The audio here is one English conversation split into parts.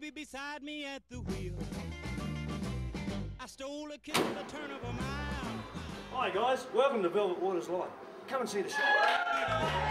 baby beside me at the wheel. I stole a kiss at the turn of a mile. Hi guys, welcome to Velvet Waters Live. Come and see the show.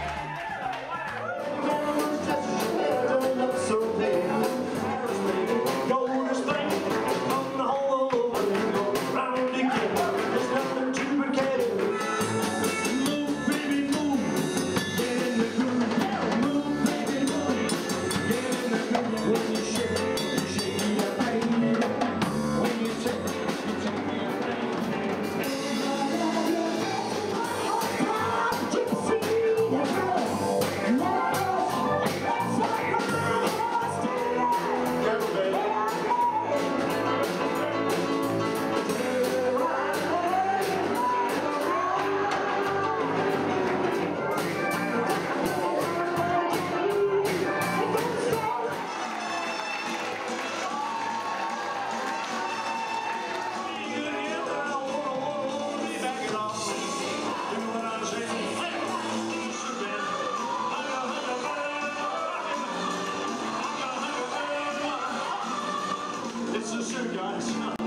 It's a show, guys.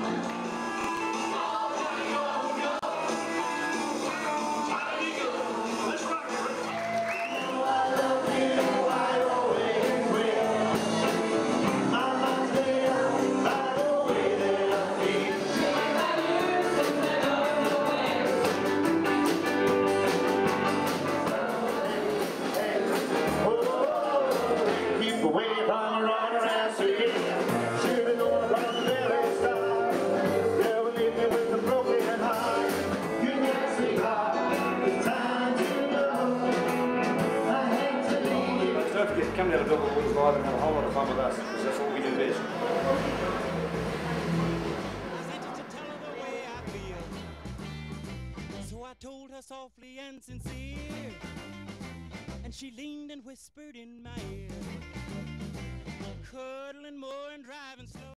Come to Velvet Waters Live and have a whole lot of fun with us, because that's what we do best. The. So I told her softly and sincere. And she leaned and whispered in my ear.